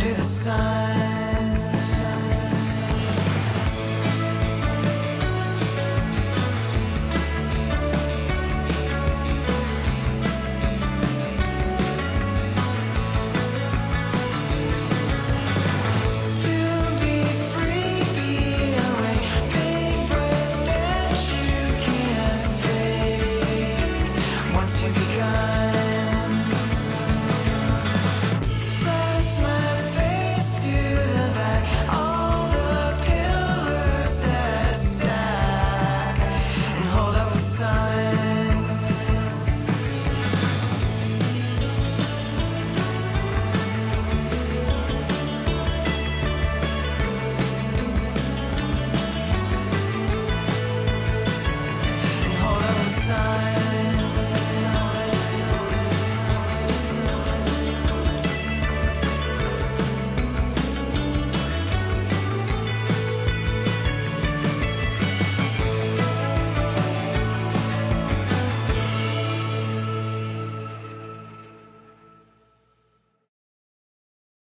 under the sun.